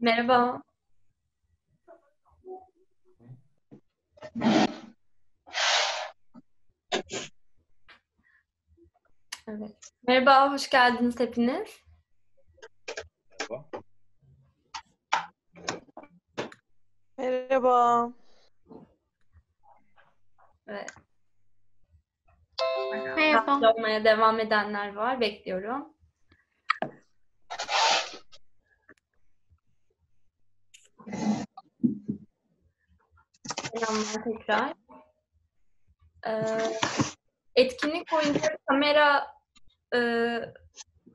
Merhaba. Evet. Merhaba, hoş geldiniz hepiniz. Merhaba. Evet. Merhaba. Olmaya devam edenler var. Bekliyorum. Selamlar tekrar. Ee, etkinlik boyunca kamera e,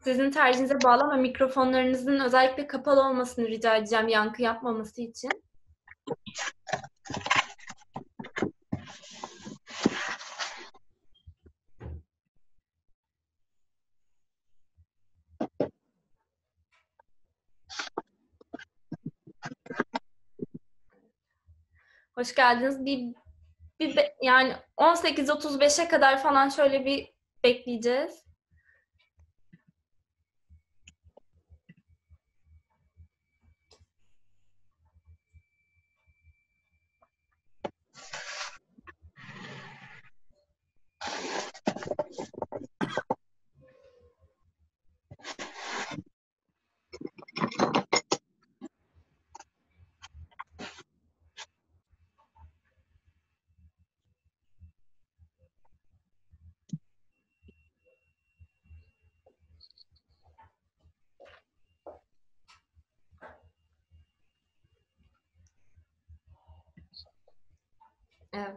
sizin tercihinize bağlı ama mikrofonlarınızın özellikle kapalı olmasını rica edeceğim yankı yapmaması için. Hoş geldiniz. Bir, bir yani 18.35'e kadar falan şöyle bir bekleyeceğiz. Evet.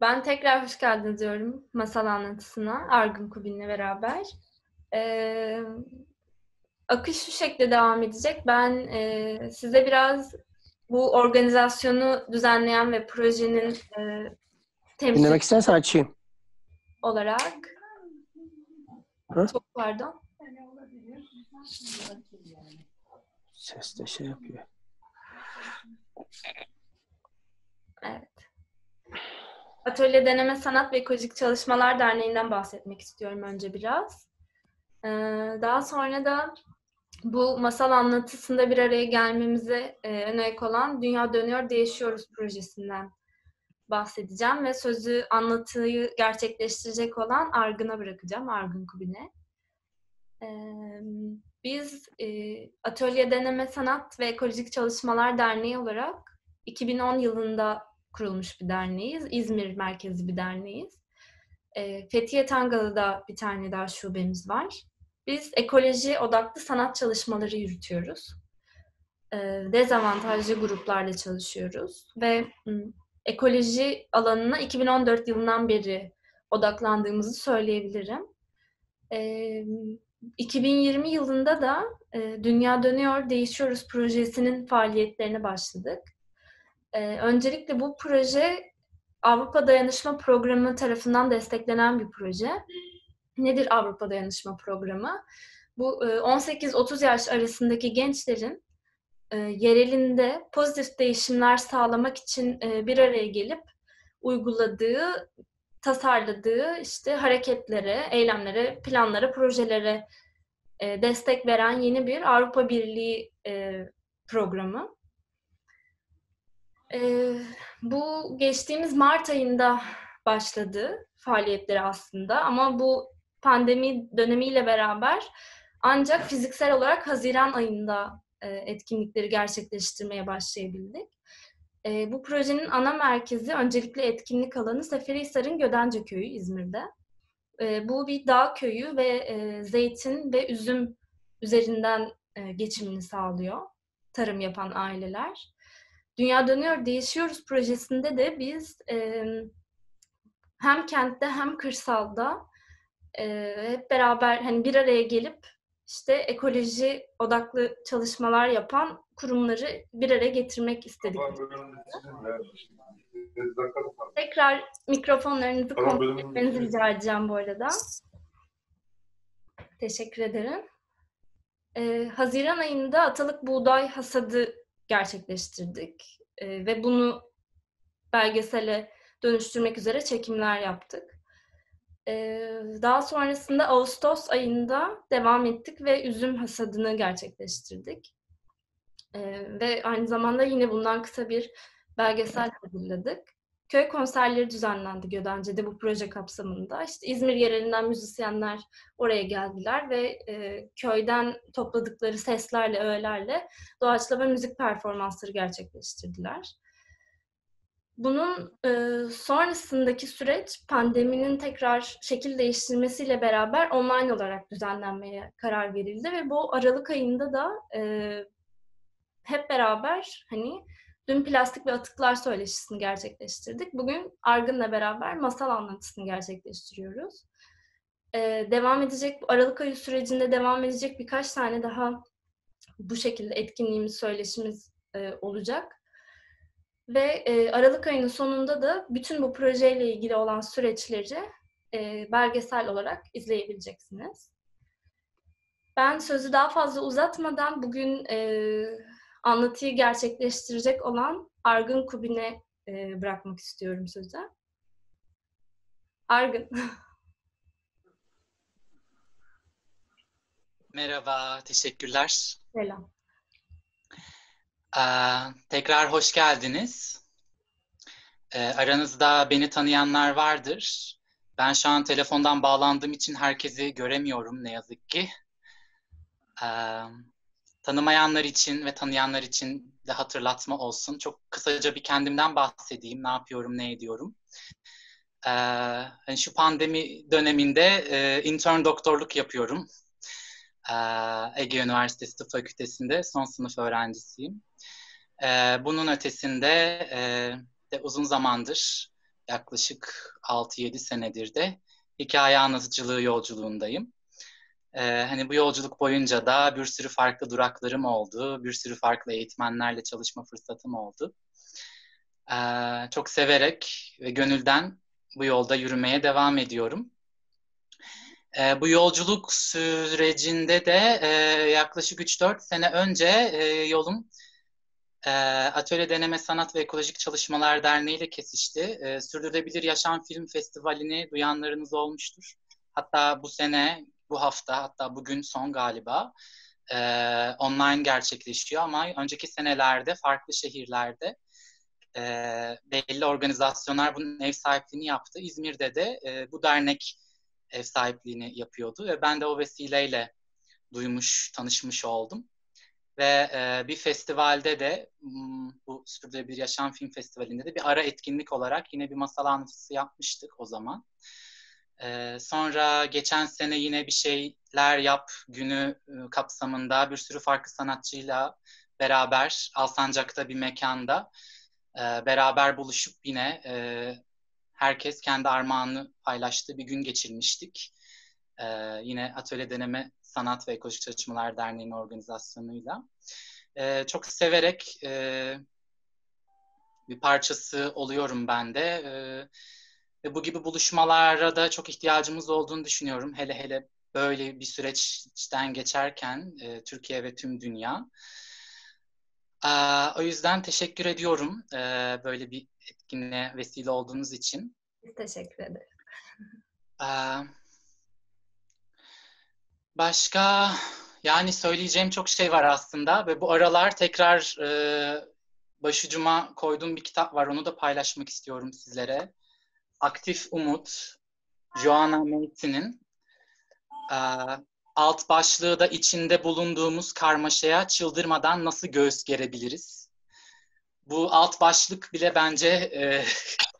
Ben tekrar hoş geldiniz diyorum masal anlatısına Argun Kubin'le beraber. Ee, akış şu şekilde devam edecek. Ben e, size biraz bu organizasyonu düzenleyen ve projenin e, temsil Dinlemek istersen açayım. olarak Hı? çok pardon. Ses de şey yapıyor. Evet. Atölye Deneme Sanat ve Ekolojik Çalışmalar Derneği'nden bahsetmek istiyorum önce biraz. Ee, daha sonra da bu masal anlatısında bir araya gelmemize e, ön ayak olan Dünya Dönüyor Değişiyoruz projesinden bahsedeceğim ve sözü anlatıyı gerçekleştirecek olan Argın'a bırakacağım, Argın Kubin'e. Ee, biz e, Atölye Deneme Sanat ve Ekolojik Çalışmalar Derneği olarak 2010 yılında kurulmuş bir derneğiz. İzmir merkezli bir derneğiz. E, Fethiye Tangalı'da bir tane daha şubemiz var. Biz ekoloji odaklı sanat çalışmaları yürütüyoruz. E, dezavantajlı gruplarla çalışıyoruz ve ekoloji alanına 2014 yılından beri odaklandığımızı söyleyebilirim. E, 2020 yılında da e, Dünya Dönüyor Değişiyoruz projesinin faaliyetlerine başladık. Ee, öncelikle bu proje Avrupa Dayanışma Programı tarafından desteklenen bir proje. Nedir Avrupa Dayanışma Programı? Bu e, 18-30 yaş arasındaki gençlerin e, yerelinde pozitif değişimler sağlamak için e, bir araya gelip uyguladığı, tasarladığı işte hareketlere, eylemlere, planlara, projelere e, destek veren yeni bir Avrupa Birliği e, programı. Ee, bu geçtiğimiz Mart ayında başladı faaliyetleri aslında ama bu pandemi dönemiyle beraber ancak fiziksel olarak Haziran ayında e, etkinlikleri gerçekleştirmeye başlayabildik. E, bu projenin ana merkezi öncelikle etkinlik alanı Seferihisar'ın Gödence Köyü İzmir'de. E, bu bir dağ köyü ve e, zeytin ve üzüm üzerinden e, geçimini sağlıyor tarım yapan aileler. Dünya Dönüyor Değişiyoruz projesinde de biz e, hem kentte hem kırsalda e, hep beraber hani bir araya gelip işte ekoloji odaklı çalışmalar yapan kurumları bir araya getirmek istedik. Tekrar mikrofonlarınızı kontrol etmenizi rica edeceğim bu arada. Teşekkür ederim. Ee, Haziran ayında Atalık Buğday hasadı gerçekleştirdik. Ee, ve bunu belgesele dönüştürmek üzere çekimler yaptık. Daha sonrasında Ağustos ayında devam ettik ve üzüm hasadını gerçekleştirdik. Ve aynı zamanda yine bundan kısa bir belgesel hazırladık. Köy konserleri düzenlendi Gödence'de bu proje kapsamında. İşte İzmir yerelinden müzisyenler oraya geldiler ve e, köyden topladıkları seslerle, öğelerle doğaçlama müzik performansları gerçekleştirdiler. Bunun e, sonrasındaki süreç pandeminin tekrar şekil değiştirmesiyle beraber online olarak düzenlenmeye karar verildi ve bu Aralık ayında da e, hep beraber hani dün plastik ve atıklar söyleşisini gerçekleştirdik. Bugün Argın'la beraber masal anlatısını gerçekleştiriyoruz. E, devam edecek, Aralık ayı sürecinde devam edecek birkaç tane daha bu şekilde etkinliğimiz, söyleşimiz e, olacak. Ve e, Aralık ayının sonunda da bütün bu projeyle ilgili olan süreçleri e, belgesel olarak izleyebileceksiniz. Ben sözü daha fazla uzatmadan bugün e, anlatıyı gerçekleştirecek olan Argın Kubin'e e, bırakmak istiyorum sözü. Argın. Merhaba, teşekkürler. Selam. Ee, tekrar hoş geldiniz. Ee, aranızda beni tanıyanlar vardır. Ben şu an telefondan bağlandığım için herkesi göremiyorum ne yazık ki. Ee, tanımayanlar için ve tanıyanlar için de hatırlatma olsun. Çok kısaca bir kendimden bahsedeyim. Ne yapıyorum, ne ediyorum. Ee, hani şu pandemi döneminde e, intern doktorluk yapıyorum. Ee, Ege Üniversitesi Tıp Fakültesi'nde son sınıf öğrencisiyim. Ee, bunun ötesinde e, de uzun zamandır, yaklaşık 6-7 senedir de hikaye anlatıcılığı yolculuğundayım. Ee, hani bu yolculuk boyunca da bir sürü farklı duraklarım oldu, bir sürü farklı eğitmenlerle çalışma fırsatım oldu. Ee, çok severek ve gönülden bu yolda yürümeye devam ediyorum. E, bu yolculuk sürecinde de e, yaklaşık 3-4 sene önce e, yolum e, Atölye Deneme Sanat ve Ekolojik Çalışmalar Derneği ile kesişti. E, Sürdürülebilir Yaşam Film Festivali'ni duyanlarınız olmuştur. Hatta bu sene, bu hafta, hatta bugün son galiba e, online gerçekleşiyor ama önceki senelerde farklı şehirlerde e, belli organizasyonlar bunun ev sahipliğini yaptı. İzmir'de de e, bu dernek ev sahipliğini yapıyordu ve ben de o vesileyle duymuş, tanışmış oldum. Ve e, bir festivalde de hmm, bu bir Yaşam Film Festivali'nde de bir ara etkinlik olarak yine bir masal anlatısı yapmıştık o zaman. E, sonra geçen sene yine bir şeyler yap günü e, kapsamında bir sürü farklı sanatçıyla beraber Alsancak'ta bir mekanda e, beraber buluşup yine e, herkes kendi armağanını paylaştığı bir gün geçirmiştik. Ee, yine Atölye Deneme Sanat ve Ekolojik Çalışmalar Derneği'nin organizasyonuyla. Ee, çok severek e, bir parçası oluyorum ben de. Ee, ve bu gibi buluşmalara da çok ihtiyacımız olduğunu düşünüyorum. Hele hele böyle bir süreçten geçerken e, Türkiye ve tüm dünya. O yüzden teşekkür ediyorum e, böyle bir etkinliğe vesile olduğunuz için. Teşekkür ederiz. Başka yani söyleyeceğim çok şey var aslında ve bu aralar tekrar e, başucuma koyduğum bir kitap var. Onu da paylaşmak istiyorum sizlere. Aktif Umut, Joanna Macy'nin alt başlığı da içinde bulunduğumuz karmaşaya çıldırmadan nasıl göğüs gerebiliriz? Bu alt başlık bile bence e,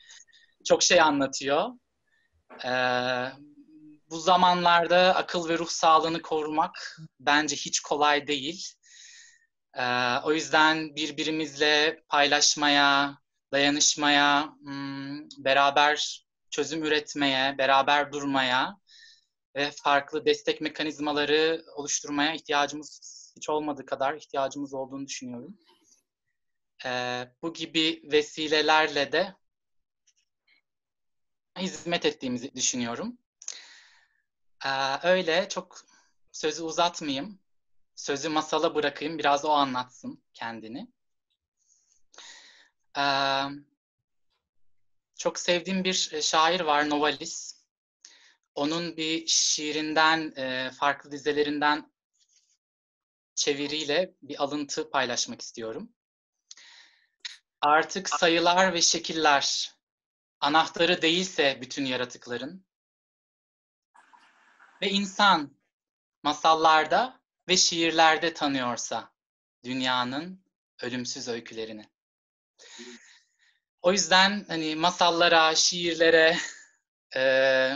çok şey anlatıyor. Ee, bu zamanlarda akıl ve ruh sağlığını korumak bence hiç kolay değil. Ee, o yüzden birbirimizle paylaşmaya, dayanışmaya, hmm, beraber çözüm üretmeye, beraber durmaya ve farklı destek mekanizmaları oluşturmaya ihtiyacımız hiç olmadığı kadar ihtiyacımız olduğunu düşünüyorum. Ee, bu gibi vesilelerle de hizmet ettiğimizi düşünüyorum. Ee, öyle çok sözü uzatmayayım. Sözü masala bırakayım. Biraz o anlatsın kendini. Ee, çok sevdiğim bir e, şair var Novalis. Onun bir şiirinden, e, farklı dizelerinden çeviriyle bir alıntı paylaşmak istiyorum. Artık sayılar ve şekiller anahtarı değilse bütün yaratıkların ve insan masallarda ve şiirlerde tanıyorsa dünyanın ölümsüz öykülerini. O yüzden hani masallara, şiirlere e,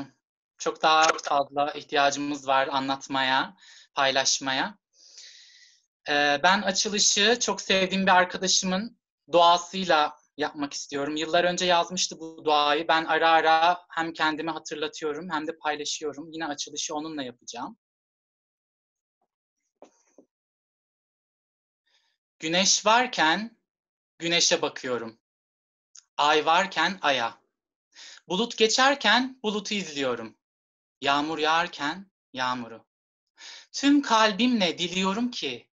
çok daha fazla ihtiyacımız var anlatmaya, paylaşmaya. E, ben açılışı çok sevdiğim bir arkadaşımın doğasıyla yapmak istiyorum. Yıllar önce yazmıştı bu duayı. Ben ara ara hem kendime hatırlatıyorum hem de paylaşıyorum. Yine açılışı onunla yapacağım. Güneş varken güneşe bakıyorum. Ay varken aya. Bulut geçerken bulutu izliyorum. Yağmur yağarken yağmuru. Tüm kalbimle diliyorum ki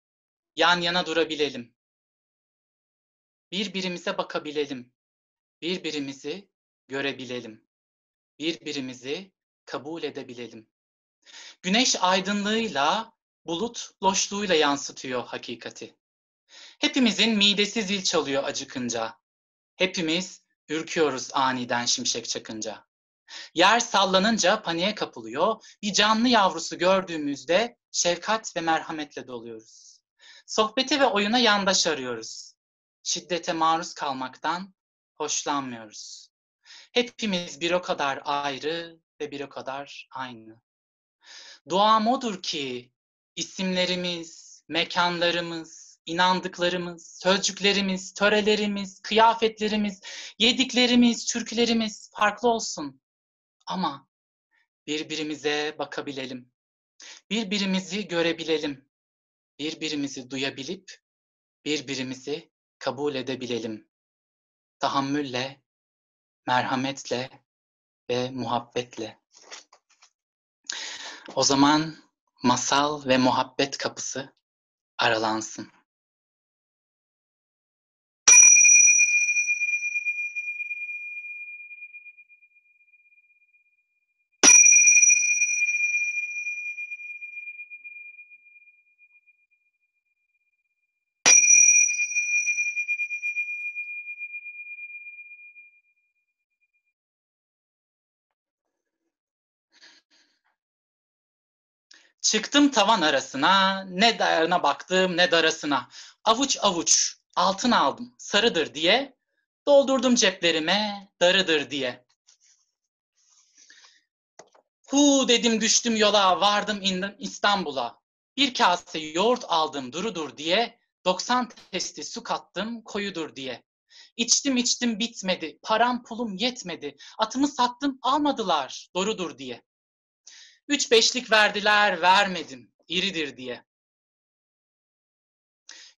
yan yana durabilelim. Birbirimize bakabilelim. Birbirimizi görebilelim. Birbirimizi kabul edebilelim. Güneş aydınlığıyla, bulut loşluğuyla yansıtıyor hakikati. Hepimizin midesi zil çalıyor acıkınca. Hepimiz ürküyoruz aniden şimşek çakınca. Yer sallanınca paniğe kapılıyor. Bir canlı yavrusu gördüğümüzde şefkat ve merhametle doluyoruz. Sohbete ve oyuna yandaş arıyoruz. Şiddete maruz kalmaktan hoşlanmıyoruz. Hepimiz bir o kadar ayrı ve bir o kadar aynı. Duam odur ki isimlerimiz, mekanlarımız, inandıklarımız, sözcüklerimiz, törelerimiz, kıyafetlerimiz, yediklerimiz, türkülerimiz farklı olsun. Ama birbirimize bakabilelim. Birbirimizi görebilelim. Birbirimizi duyabilip birbirimizi kabul edebilelim. Tahammülle, merhametle ve muhabbetle. O zaman masal ve muhabbet kapısı aralansın. Çıktım tavan arasına, ne dayarına baktım ne darasına. Avuç avuç altın aldım, sarıdır diye. Doldurdum ceplerime, darıdır diye. Hu dedim düştüm yola, vardım indim İstanbul'a. Bir kase yoğurt aldım durudur diye. 90 testi su kattım koyudur diye. İçtim içtim bitmedi, param pulum yetmedi. Atımı sattım almadılar, doğrudur diye. Üç beşlik verdiler, vermedim, iridir diye.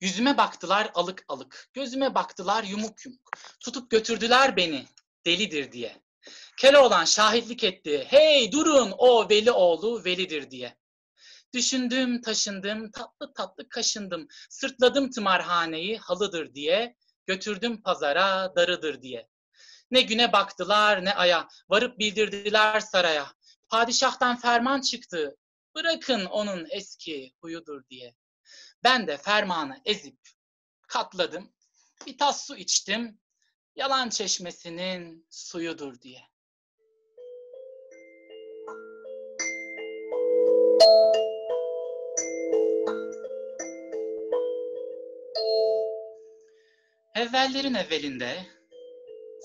Yüzüme baktılar alık alık, gözüme baktılar yumuk yumuk. Tutup götürdüler beni, delidir diye. Keloğlan şahitlik etti, hey durun o veli oğlu velidir diye. Düşündüm, taşındım, tatlı tatlı kaşındım. Sırtladım tımarhaneyi, halıdır diye. Götürdüm pazara, darıdır diye. Ne güne baktılar ne aya, varıp bildirdiler saraya. Padişahtan ferman çıktı, bırakın onun eski huyudur diye. Ben de fermanı ezip katladım, bir tas su içtim, yalan çeşmesinin suyudur diye. Evvellerin evvelinde,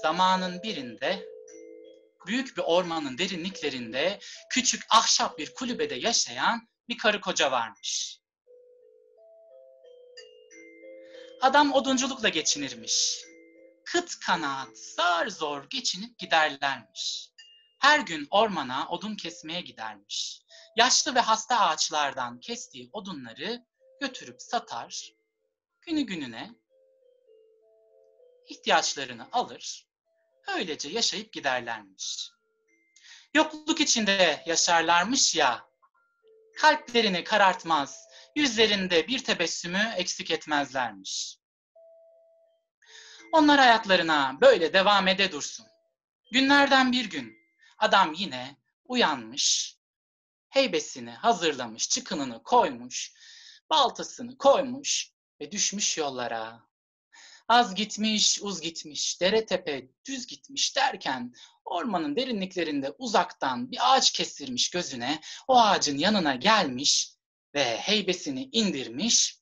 zamanın birinde büyük bir ormanın derinliklerinde küçük ahşap bir kulübede yaşayan bir karı koca varmış. Adam odunculukla geçinirmiş. Kıt kanaat, zar zor geçinip giderlermiş. Her gün ormana odun kesmeye gidermiş. Yaşlı ve hasta ağaçlardan kestiği odunları götürüp satar, günü gününe ihtiyaçlarını alır, öylece yaşayıp giderlermiş. Yokluk içinde yaşarlarmış ya, kalplerini karartmaz, yüzlerinde bir tebessümü eksik etmezlermiş. Onlar hayatlarına böyle devam ede dursun. Günlerden bir gün adam yine uyanmış, heybesini hazırlamış, çıkınını koymuş, baltasını koymuş ve düşmüş yollara. Az gitmiş, uz gitmiş, dere tepe düz gitmiş derken ormanın derinliklerinde uzaktan bir ağaç kestirmiş gözüne, o ağacın yanına gelmiş ve heybesini indirmiş,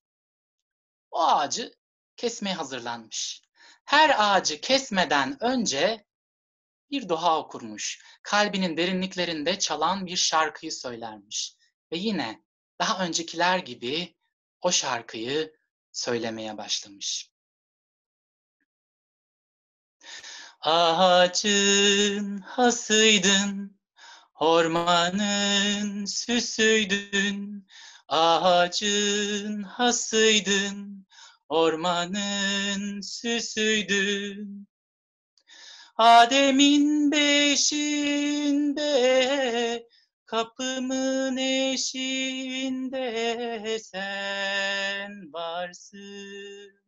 o ağacı kesmeye hazırlanmış. Her ağacı kesmeden önce bir dua okurmuş. Kalbinin derinliklerinde çalan bir şarkıyı söylermiş. Ve yine daha öncekiler gibi o şarkıyı söylemeye başlamış. Ağacın hasıydın, ormanın süsüydün. Ağacın hasıydın, ormanın süsüydün. Adem'in beşinde, kapımın eşiğinde sen varsın.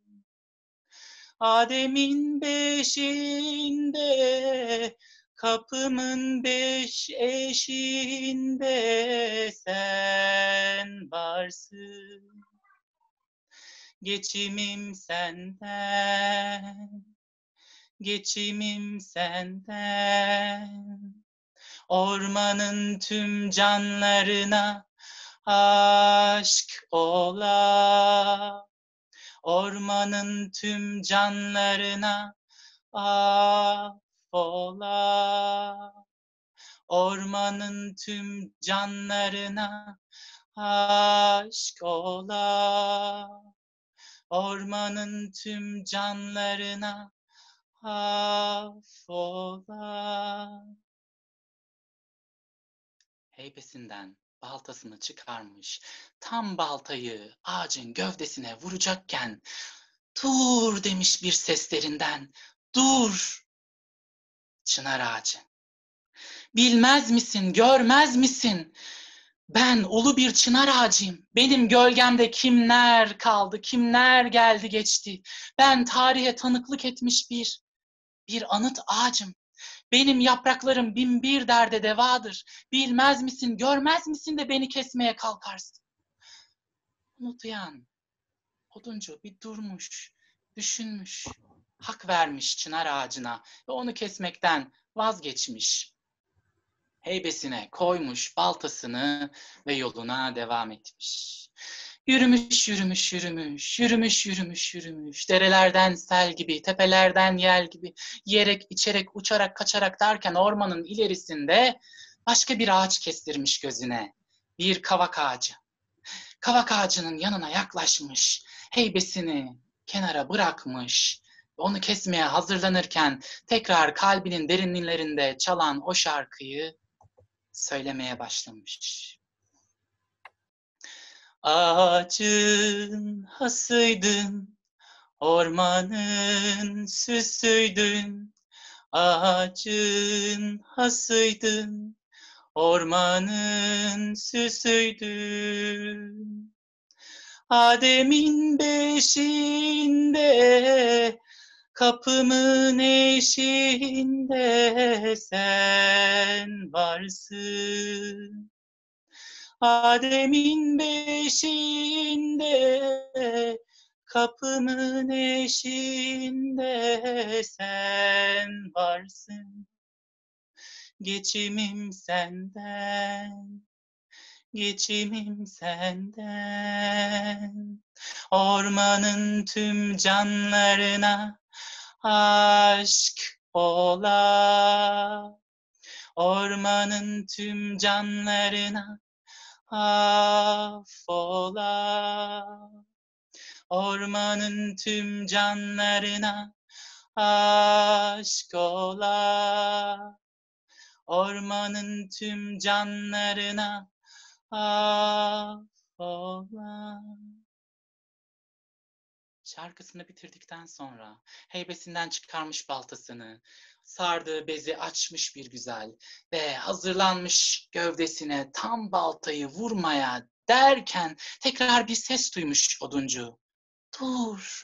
Adem'in beşinde, kapımın beş eşiğinde sen varsın. Geçimim senden, geçimim senden. Ormanın tüm canlarına aşk ola. Ormanın tüm canlarına affola. Ormanın tüm canlarına aşk ola. Ormanın tüm canlarına affola. Heybesinden baltasını çıkarmış. Tam baltayı ağacın gövdesine vuracakken dur demiş bir seslerinden. Dur. Çınar ağacı. Bilmez misin, görmez misin? Ben ulu bir çınar ağacıyım. Benim gölgemde kimler kaldı, kimler geldi geçti. Ben tarihe tanıklık etmiş bir bir anıt ağacım. Benim yapraklarım bin bir derde devadır. Bilmez misin, görmez misin de beni kesmeye kalkarsın. Unutlayan, oduncu bir durmuş, düşünmüş, hak vermiş çınar ağacına ve onu kesmekten vazgeçmiş. Heybesine koymuş baltasını ve yoluna devam etmiş. Yürümüş, yürümüş, yürümüş, yürümüş, yürümüş, yürümüş. Derelerden sel gibi, tepelerden yel gibi, yiyerek, içerek, uçarak, kaçarak derken ormanın ilerisinde başka bir ağaç kestirmiş gözüne. Bir kavak ağacı. Kavak ağacının yanına yaklaşmış, heybesini kenara bırakmış. Onu kesmeye hazırlanırken tekrar kalbinin derinliklerinde çalan o şarkıyı söylemeye başlamış. Ağacın hasıydın, ormanın süsüydün. Ağacın hasıydın, ormanın süsüydün. Adem'in beşinde, kapımın eşiğinde sen varsın. Adem'in beşinde, kapımın eşiğinde sen varsın. Geçimim senden, geçimim senden. Ormanın tüm canlarına aşk ola. Ormanın tüm canlarına affola. Ormanın tüm canlarına aşk ola. Ormanın tüm canlarına affola. Şarkısını bitirdikten sonra heybesinden çıkarmış baltasını, sardığı bezi açmış bir güzel ve hazırlanmış gövdesine tam baltayı vurmaya derken tekrar bir ses duymuş oduncu. Dur,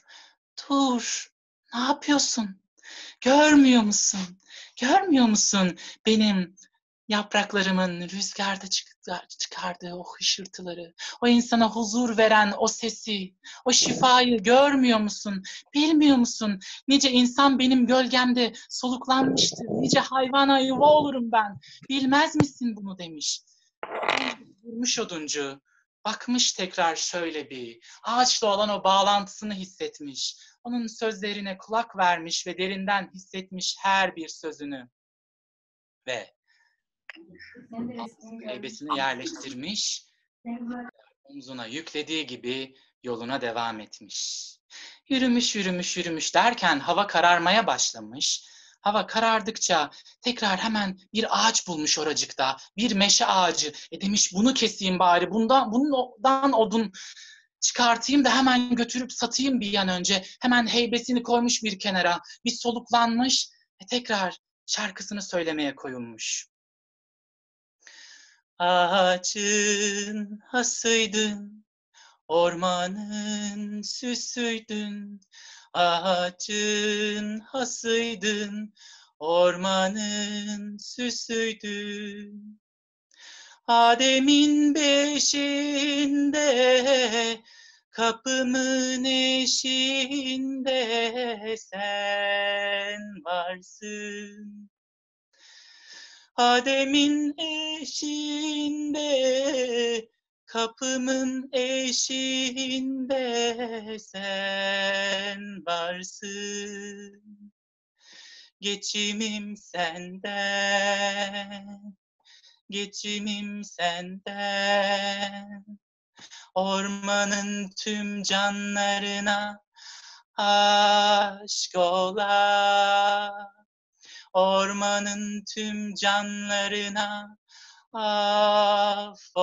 dur, ne yapıyorsun? Görmüyor musun? Görmüyor musun benim yapraklarımın rüzgarda çıkardığı o hışırtıları, o insana huzur veren o sesi, o şifayı görmüyor musun? Bilmiyor musun? Nice insan benim gölgemde soluklanmıştır. Nice hayvana yuva olurum ben. Bilmez misin bunu demiş. Durmuş oduncu. Bakmış tekrar şöyle bir. Ağaçla olan o bağlantısını hissetmiş. Onun sözlerine kulak vermiş ve derinden hissetmiş her bir sözünü. Ve heybesini yerleştirmiş, omzuna yüklediği gibi yoluna devam etmiş. Yürümüş, yürümüş, yürümüş derken hava kararmaya başlamış. Hava karardıkça tekrar hemen bir ağaç bulmuş oracıkta. Bir meşe ağacı. E demiş bunu keseyim bari. Bundan, bundan odun çıkartayım da hemen götürüp satayım bir an önce. Hemen heybesini koymuş bir kenara. Bir soluklanmış. ve tekrar şarkısını söylemeye koyulmuş. Ağacın hasıydın, ormanın süsüydün. Ağacın hasıydın, ormanın süsüydün. Adem'in beşinde, kapımın eşiğinde sen varsın. Adem'in eşiğinde, kapımın eşiğinde sen varsın. Geçimim senden, geçimim senden. Ormanın tüm canlarına aşk ola ormanın tüm canlarına affola.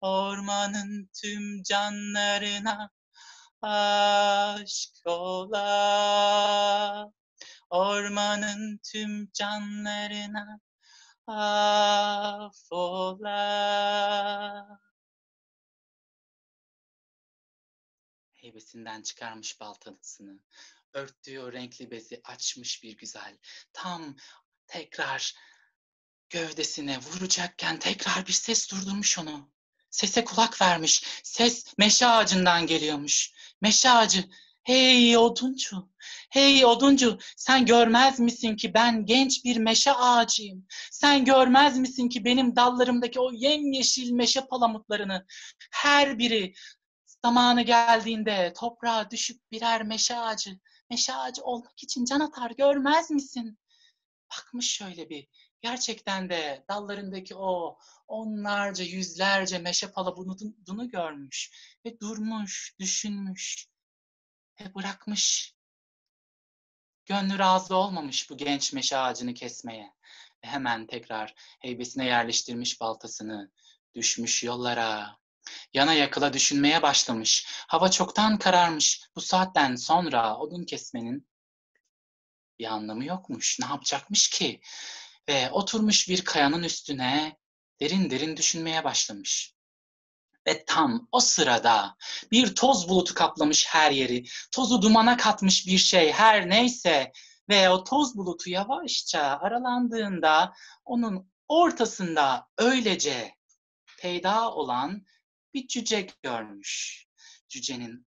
Ormanın tüm canlarına aşk ola. Ormanın tüm canlarına affola. Heybesinden çıkarmış baltalısını, örttüğü o renkli bezi açmış bir güzel. Tam tekrar gövdesine vuracakken tekrar bir ses durdurmuş onu. Sese kulak vermiş. Ses meşe ağacından geliyormuş. Meşe ağacı, hey oduncu, hey oduncu sen görmez misin ki ben genç bir meşe ağacıyım. Sen görmez misin ki benim dallarımdaki o yemyeşil meşe palamutlarını her biri zamanı geldiğinde toprağa düşüp birer meşe ağacı meşe ağacı olmak için can atar görmez misin? Bakmış şöyle bir. Gerçekten de dallarındaki o onlarca, yüzlerce meşe palabudunu görmüş ve durmuş, düşünmüş ve bırakmış. Gönlü razı olmamış bu genç meşe ağacını kesmeye ve hemen tekrar heybesine yerleştirmiş baltasını, düşmüş yollara, Yana yakıla düşünmeye başlamış. Hava çoktan kararmış. Bu saatten sonra odun kesmenin bir anlamı yokmuş. Ne yapacakmış ki? Ve oturmuş bir kayanın üstüne derin derin düşünmeye başlamış. Ve tam o sırada bir toz bulutu kaplamış her yeri. Tozu dumana katmış bir şey her neyse. Ve o toz bulutu yavaşça aralandığında onun ortasında öylece peyda olan bir cüce görmüş. Cücenin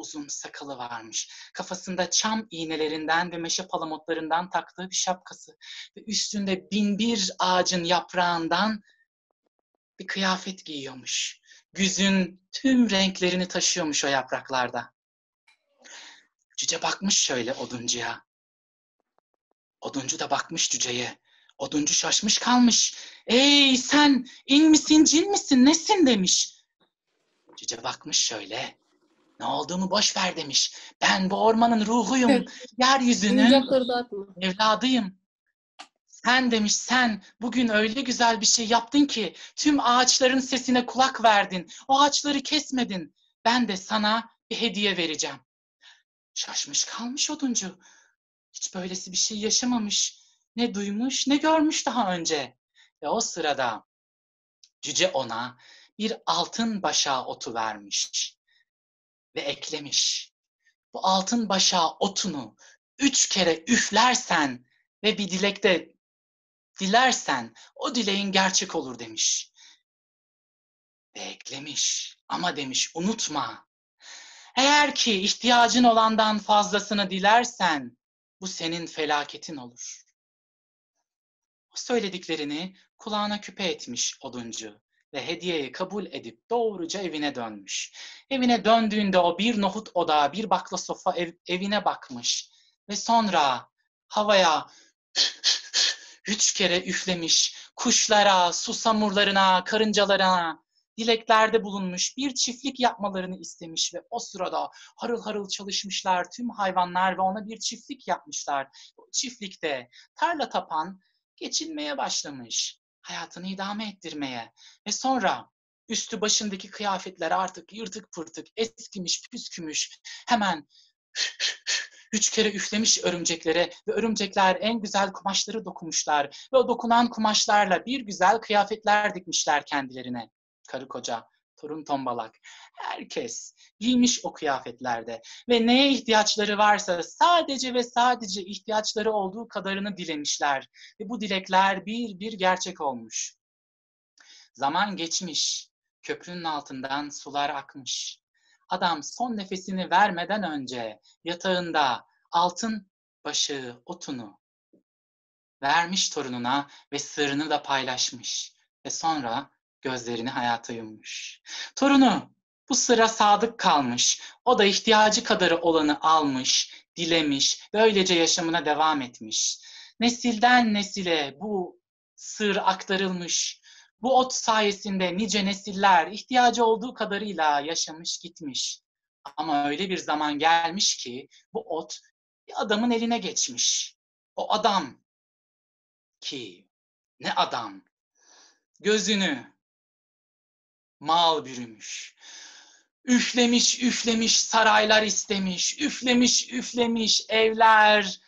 uzun sakalı varmış. Kafasında çam iğnelerinden ve meşe palamutlarından taktığı bir şapkası. Ve üstünde bin bir ağacın yaprağından bir kıyafet giyiyormuş. Güzün tüm renklerini taşıyormuş o yapraklarda. Cüce bakmış şöyle oduncuya. Oduncu da bakmış cüceye. Oduncu şaşmış kalmış. Ey sen in misin cin misin nesin demiş. Cüce bakmış şöyle. Ne olduğumu boş ver demiş. Ben bu ormanın ruhuyum. Yeryüzünün evladıyım. Sen demiş sen bugün öyle güzel bir şey yaptın ki tüm ağaçların sesine kulak verdin. O ağaçları kesmedin. Ben de sana bir hediye vereceğim. Şaşmış kalmış oduncu. Hiç böylesi bir şey yaşamamış. Ne duymuş ne görmüş daha önce. Ve o sırada cüce ona bir altın başa otu vermiş ve eklemiş. bu altın başa otunu üç kere üflersen ve bir dilekte dilersen o dileğin gerçek olur demiş. Ve eklemiş ama demiş unutma. Eğer ki ihtiyacın olandan fazlasını dilersen bu senin felaketin olur. O söylediklerini kulağına küpe etmiş oduncu ve hediyeyi kabul edip doğruca evine dönmüş. Evine döndüğünde o bir nohut odağı, bir bakla sofa ev, evine bakmış ve sonra havaya üç kere üflemiş, kuşlara, susamurlarına, karıncalarına dileklerde bulunmuş, bir çiftlik yapmalarını istemiş ve o sırada harıl harıl çalışmışlar tüm hayvanlar ve ona bir çiftlik yapmışlar. O çiftlikte tarla tapan geçinmeye başlamış, hayatını idame ettirmeye ve sonra üstü başındaki kıyafetler artık yırtık pırtık, eskimiş, püskümüş, hemen üç kere üflemiş örümceklere ve örümcekler en güzel kumaşları dokumuşlar ve o dokunan kumaşlarla bir güzel kıyafetler dikmişler kendilerine. Karı koca, torun tombalak, herkes giymiş o kıyafetlerde ve neye ihtiyaçları varsa sadece ve sadece ihtiyaçları olduğu kadarını dilemişler ve bu dilekler bir bir gerçek olmuş. Zaman geçmiş, köprünün altından sular akmış. Adam son nefesini vermeden önce yatağında altın başığı otunu vermiş torununa ve sırrını da paylaşmış ve sonra gözlerini hayata yummuş. Torunu bu sıra sadık kalmış. O da ihtiyacı kadarı olanı almış, dilemiş, böylece yaşamına devam etmiş. Nesilden nesile bu sır aktarılmış. Bu ot sayesinde nice nesiller ihtiyacı olduğu kadarıyla yaşamış gitmiş. Ama öyle bir zaman gelmiş ki bu ot bir adamın eline geçmiş. O adam ki ne adam gözünü mal bürümüş. Üflemiş, üflemiş, saraylar istemiş, üflemiş, üflemiş, evler,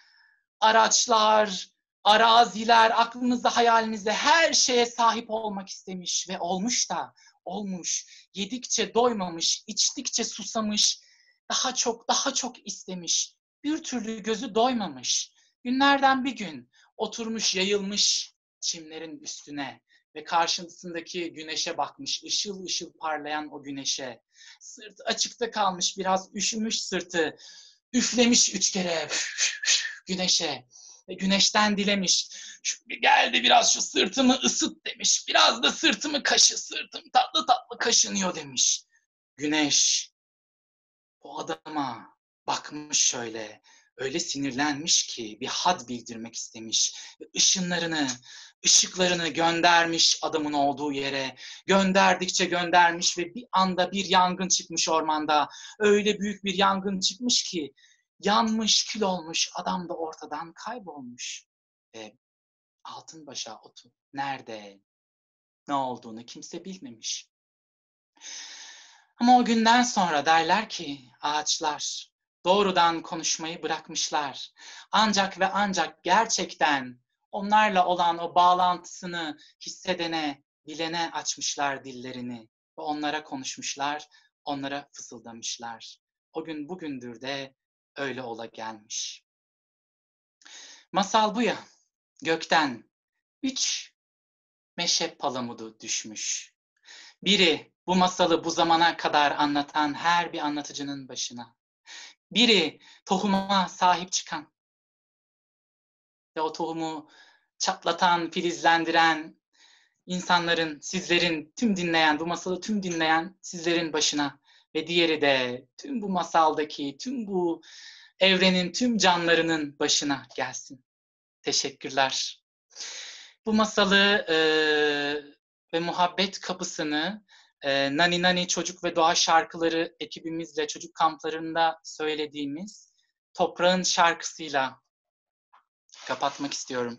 araçlar, araziler, aklınızda, hayalinizde her şeye sahip olmak istemiş ve olmuş da olmuş. Yedikçe doymamış, içtikçe susamış, daha çok, daha çok istemiş. Bir türlü gözü doymamış. Günlerden bir gün oturmuş, yayılmış çimlerin üstüne ve karşısındaki güneşe bakmış, ışıl ışıl parlayan o güneşe. Sırt açıkta kalmış, biraz üşümüş sırtı. Üflemiş üç kere güneşe. Ve güneşten dilemiş. Şu, geldi biraz şu sırtımı ısıt demiş. Biraz da sırtımı kaşı, sırtım tatlı tatlı kaşınıyor demiş. Güneş o adama bakmış şöyle. Öyle sinirlenmiş ki bir had bildirmek istemiş. Işınlarını, ışıklarını göndermiş adamın olduğu yere. Gönderdikçe göndermiş ve bir anda bir yangın çıkmış ormanda. Öyle büyük bir yangın çıkmış ki yanmış, kül olmuş, adam da ortadan kaybolmuş. Ve altın başa otu nerede, ne olduğunu kimse bilmemiş. Ama o günden sonra derler ki ağaçlar doğrudan konuşmayı bırakmışlar. Ancak ve ancak gerçekten onlarla olan o bağlantısını hissedene, bilene açmışlar dillerini ve onlara konuşmuşlar, onlara fısıldamışlar. O gün bugündür de öyle ola gelmiş. Masal bu ya, gökten üç meşe palamudu düşmüş. Biri bu masalı bu zamana kadar anlatan her bir anlatıcının başına. Biri tohuma sahip çıkan ve o tohumu çatlatan, filizlendiren insanların, sizlerin, tüm dinleyen, bu masalı tüm dinleyen sizlerin başına ve diğeri de tüm bu masaldaki, tüm bu evrenin tüm canlarının başına gelsin. Teşekkürler. Bu masalı e, ve muhabbet kapısını e, Nani Nani Çocuk ve Doğa Şarkıları ekibimizle çocuk kamplarında söylediğimiz Toprağın şarkısıyla kapatmak istiyorum.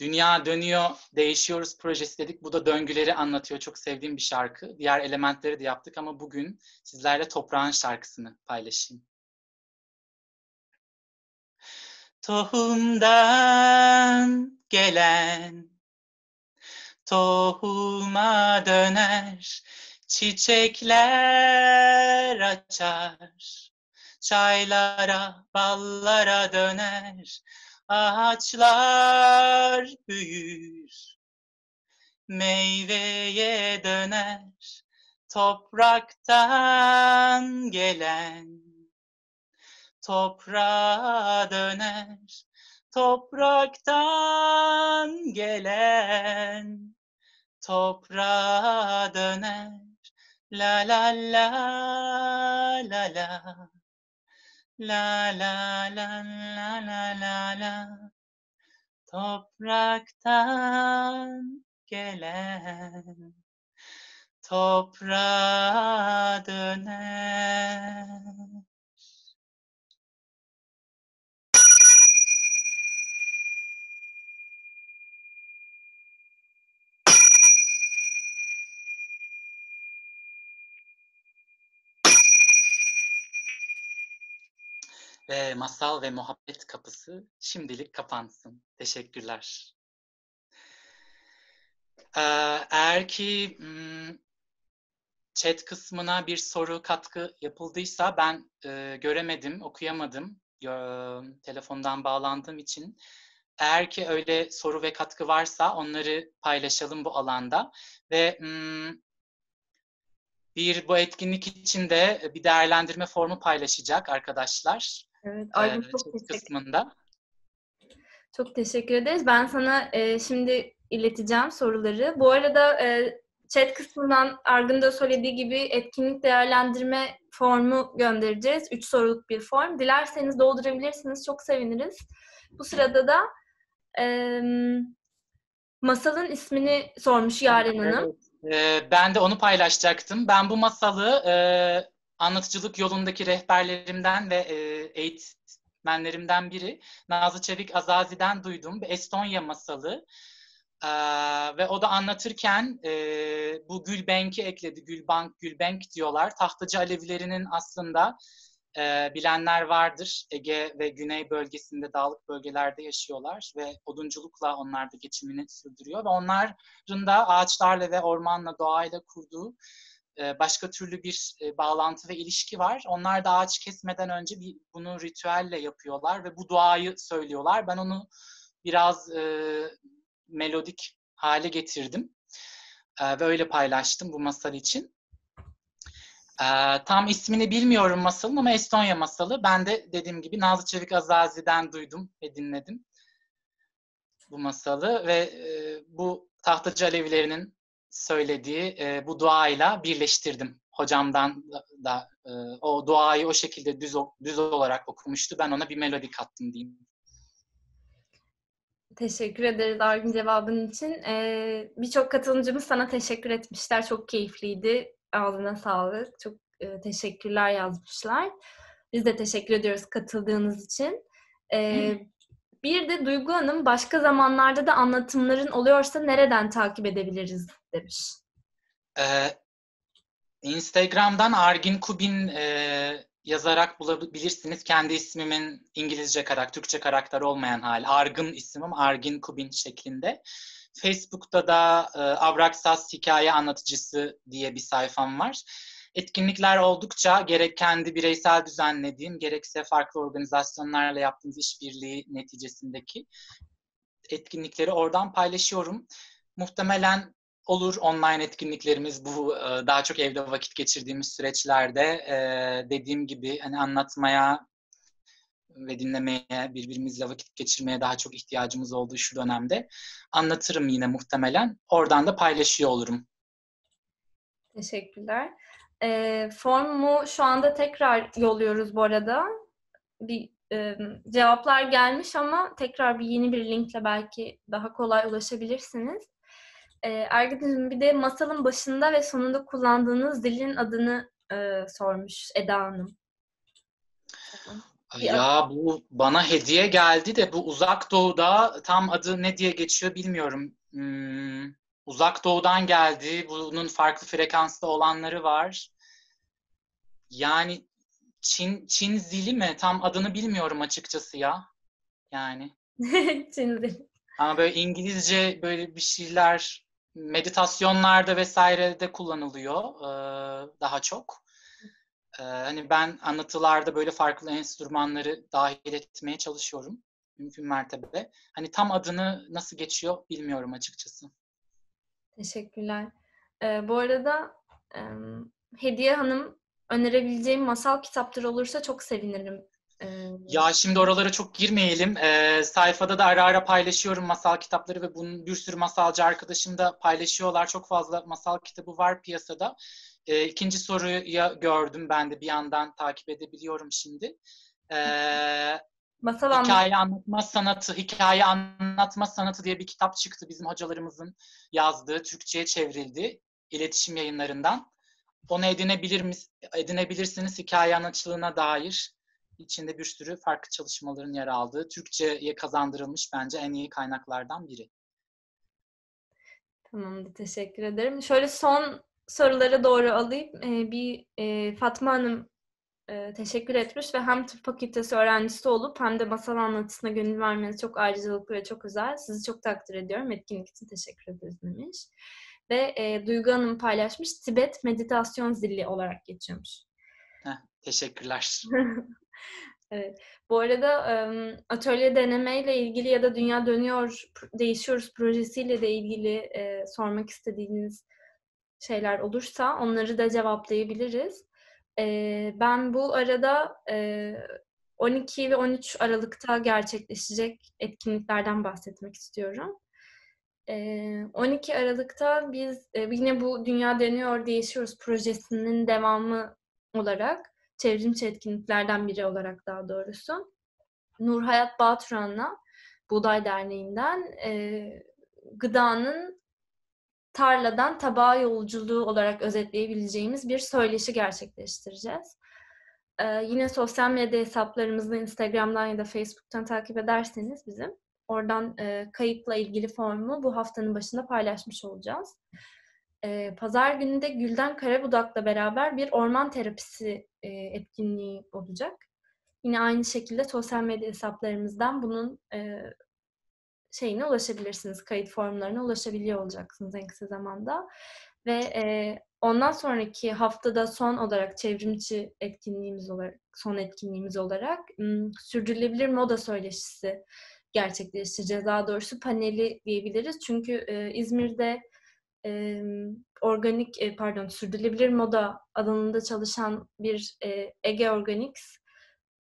Dünya Dönüyor, Değişiyoruz projesi dedik. Bu da döngüleri anlatıyor. Çok sevdiğim bir şarkı. Diğer elementleri de yaptık ama bugün sizlerle Toprağın şarkısını paylaşayım. Tohumdan gelen tohuma döner Çiçekler açar, çaylara, ballara döner, ağaçlar büyür, meyveye döner, topraktan gelen. Toprağa döner, topraktan gelen. Toprağa döner. La la la la la La la la la la la la Topraktan gelen toprağa döner. Ve masal ve muhabbet kapısı şimdilik kapansın. Teşekkürler. Ee, eğer ki hmm, chat kısmına bir soru katkı yapıldıysa ben e, göremedim, okuyamadım. Gö- telefondan bağlandığım için. Eğer ki öyle soru ve katkı varsa onları paylaşalım bu alanda. Ve hmm, bir bu etkinlik için de bir değerlendirme formu paylaşacak arkadaşlar. Evet, Aygün çok teşekkür, kısmında. çok teşekkür ederiz. Ben sana e, şimdi ileteceğim soruları. Bu arada e, chat kısmından Argın da söylediği gibi etkinlik değerlendirme formu göndereceğiz. Üç soruluk bir form. Dilerseniz doldurabilirsiniz. Çok seviniriz. Bu sırada da e, masalın ismini sormuş Yaren Hanım. Ee, ben de onu paylaşacaktım. Ben bu masalı e, anlatıcılık yolundaki rehberlerimden ve e, eğitmenlerimden biri Nazlı Çevik Azazi'den duydum. Bir Estonya masalı. Ee, ve o da anlatırken e, bu Gülbank'i ekledi. Gülbank, Gülbank diyorlar. Tahtacı Alevilerinin aslında e, bilenler vardır. Ege ve Güney bölgesinde, dağlık bölgelerde yaşıyorlar ve odunculukla onlar da geçimini sürdürüyor. Ve onların da ağaçlarla ve ormanla, doğayla kurduğu başka türlü bir bağlantı ve ilişki var. Onlar da ağaç kesmeden önce bir, bunu ritüelle yapıyorlar ve bu duayı söylüyorlar. Ben onu biraz e, melodik hale getirdim e, ve öyle paylaştım bu masal için. E, tam ismini bilmiyorum masalın ama Estonya masalı. Ben de dediğim gibi Nazlı Çevik Azazi'den duydum ve dinledim bu masalı ve e, bu tahtacı Alevilerinin söylediği e, bu duayla birleştirdim. Hocamdan da, e, o duayı o şekilde düz düz olarak okumuştu. Ben ona bir melodi kattım diyeyim. Teşekkür ederiz Argün cevabın için. Ee, Birçok katılımcımız sana teşekkür etmişler. Çok keyifliydi. Ağzına sağlık. Çok e, teşekkürler yazmışlar. Biz de teşekkür ediyoruz katıldığınız için. Ee, bir de Duygu Hanım başka zamanlarda da anlatımların oluyorsa nereden takip edebiliriz demiş. Ee, Instagram'dan Argin Kubin e, yazarak bulabilirsiniz. Kendi ismimin İngilizce karakter, Türkçe karakter olmayan hali. Argın ismim, Argin Kubin şeklinde. Facebook'ta da e, Avraksas Hikaye Anlatıcısı diye bir sayfam var. Etkinlikler oldukça gerek kendi bireysel düzenlediğim, gerekse farklı organizasyonlarla yaptığımız işbirliği neticesindeki etkinlikleri oradan paylaşıyorum. Muhtemelen olur online etkinliklerimiz bu e, daha çok evde vakit geçirdiğimiz süreçlerde e, dediğim gibi hani anlatmaya ve dinlemeye, birbirimizle vakit geçirmeye daha çok ihtiyacımız olduğu şu dönemde anlatırım yine muhtemelen. Oradan da paylaşıyor olurum. Teşekkürler. E, formu şu anda tekrar yolluyoruz bu arada. Bir e, cevaplar gelmiş ama tekrar bir yeni bir linkle belki daha kolay ulaşabilirsiniz. E, Ergin bir de masalın başında ve sonunda kullandığınız dilin adını e, sormuş Eda Hanım. Ya bu bana hediye geldi de bu uzak doğuda tam adı ne diye geçiyor bilmiyorum. Hmm, uzak doğudan geldi. Bunun farklı frekansta olanları var. Yani Çin Çin zili mi? Tam adını bilmiyorum açıkçası ya. Yani. Çin zili. Ama böyle İngilizce böyle bir şeyler meditasyonlarda vesairede kullanılıyor e, daha çok. E, hani ben anlatılarda böyle farklı enstrümanları dahil etmeye çalışıyorum mümkün mertebe. Hani tam adını nasıl geçiyor bilmiyorum açıkçası. Teşekkürler. Ee, bu arada e, Hediye Hanım önerebileceğim masal kitapları olursa çok sevinirim. Ee, Ya şimdi oralara çok girmeyelim. Ee, sayfada da ara ara paylaşıyorum masal kitapları ve bunun bir sürü masalcı arkadaşım da paylaşıyorlar. Çok fazla masal kitabı var piyasada. Ee, ikinci soruyu gördüm ben de bir yandan takip edebiliyorum şimdi. Ee, masal hikaye anlatma sanatı, hikaye anlatma sanatı diye bir kitap çıktı bizim hocalarımızın yazdığı, Türkçe'ye çevrildi iletişim yayınlarından. Onu edinebilir mis edinebilirsiniz hikaye anlatıcılığına dair içinde bir sürü farklı çalışmaların yer aldığı, Türkçe'ye kazandırılmış bence en iyi kaynaklardan biri. Tamamdır, teşekkür ederim. Şöyle son sorulara doğru alayım. Ee, bir e, Fatma Hanım e, teşekkür etmiş ve hem tıp fakültesi öğrencisi olup hem de masal anlatısına gönül vermeniz çok ayrıcalıklı ve çok özel. Sizi çok takdir ediyorum. Etkinlik için teşekkür ederiz demiş. Ve e, Duygu Hanım paylaşmış. Tibet meditasyon zilli olarak geçiyormuş. Heh, teşekkürler. evet. Bu arada atölye denemeyle ilgili ya da Dünya Dönüyor Değişiyoruz projesiyle de ilgili e, sormak istediğiniz şeyler olursa onları da cevaplayabiliriz. E, ben bu arada e, 12 ve 13 Aralık'ta gerçekleşecek etkinliklerden bahsetmek istiyorum. 12 Aralık'ta biz yine bu Dünya Dönüyor Değişiyoruz projesinin devamı olarak çevrimçi etkinliklerden biri olarak daha doğrusu Nur Hayat Bağturan'la Buğday Derneği'nden e, gıdanın tarladan tabağa yolculuğu olarak özetleyebileceğimiz bir söyleşi gerçekleştireceğiz. E, yine sosyal medya hesaplarımızı Instagram'dan ya da Facebook'tan takip ederseniz bizim oradan e, kayıtla ilgili formu bu haftanın başında paylaşmış olacağız. E, Pazar günü de Gülden Karabudak'la beraber bir orman terapisi e, etkinliği olacak. Yine aynı şekilde sosyal medya hesaplarımızdan bunun e, şeyine ulaşabilirsiniz. Kayıt formlarına ulaşabiliyor olacaksınız en kısa zamanda. Ve e, ondan sonraki haftada son olarak çevrimçi etkinliğimiz olarak, son etkinliğimiz olarak sürdürülebilir moda söyleşisi gerçekleştireceğiz. Daha doğrusu paneli diyebiliriz. Çünkü e, İzmir'de e, organik, e, pardon, sürdürülebilir moda alanında çalışan bir e, Ege Organics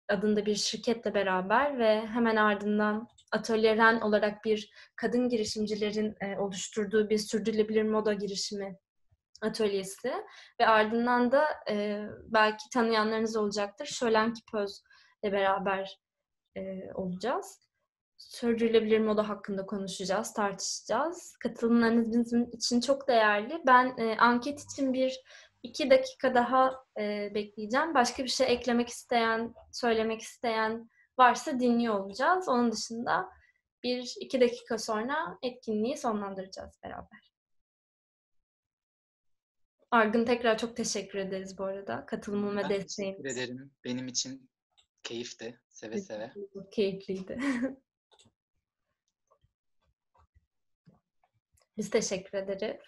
adında bir şirketle beraber ve hemen ardından Atölye olarak bir kadın girişimcilerin e, oluşturduğu bir sürdürülebilir moda girişimi atölyesi ve ardından da e, belki tanıyanlarınız olacaktır. Şölen Kipöz ile beraber e, olacağız. Sürdürülebilir moda hakkında konuşacağız, tartışacağız. Katılımlarınız bizim için çok değerli. Ben e, anket için bir iki dakika daha e, bekleyeceğim. Başka bir şey eklemek isteyen, söylemek isteyen varsa dinliyor olacağız. Onun dışında bir iki dakika sonra etkinliği sonlandıracağız beraber. Argın tekrar çok teşekkür ederiz bu arada. Katılımın ve desteğin. Teşekkür ederim. Benim için keyifti. Seve seve. Keyifliydi. Biz teşekkür ederiz.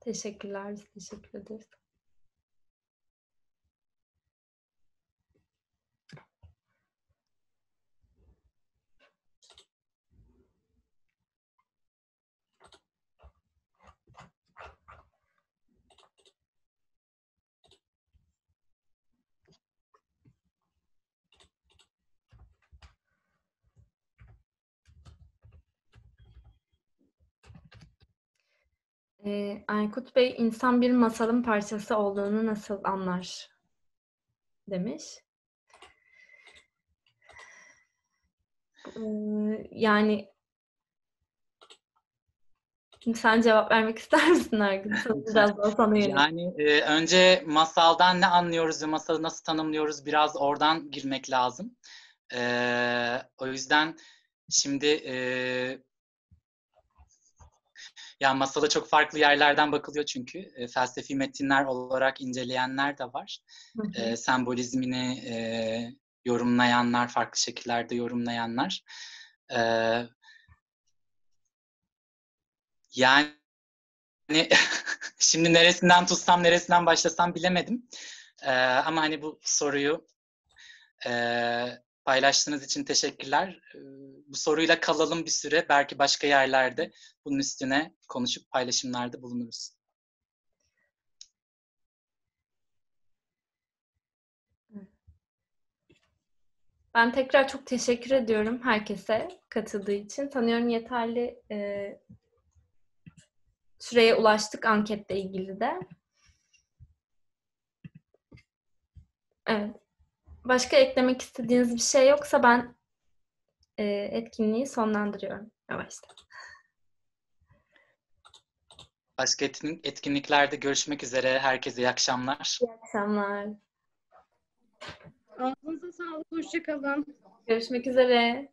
Teşekkürler. Biz teşekkür ederiz. Ee, Aykut Bey, insan bir masalın parçası olduğunu nasıl anlar? Demiş. Ee, yani Şimdi sen cevap vermek ister misin Ergün? Biraz daha sana yönelik. Yani e, önce masaldan ne anlıyoruz ve masalı nasıl tanımlıyoruz biraz oradan girmek lazım. E, o yüzden şimdi e, ya masala çok farklı yerlerden bakılıyor çünkü E, felsefi metinler olarak inceleyenler de var. Hı hı. E, sembolizmini e, yorumlayanlar, farklı şekillerde yorumlayanlar. E, yani şimdi neresinden tutsam, neresinden başlasam bilemedim. E, ama hani bu soruyu e, paylaştığınız için teşekkürler. E, bu soruyla kalalım bir süre. Belki başka yerlerde bunun üstüne konuşup paylaşımlarda bulunuruz. Ben tekrar çok teşekkür ediyorum herkese katıldığı için. Sanıyorum yeterli e, süreye ulaştık anketle ilgili de. Evet. Başka eklemek istediğiniz bir şey yoksa ben e, etkinliği sonlandırıyorum yavaştan. Başka etkin- etkinliklerde görüşmek üzere. Herkese iyi akşamlar. İyi akşamlar. Ağzınıza sağlık. Hoşçakalın. Görüşmek üzere.